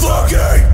fucking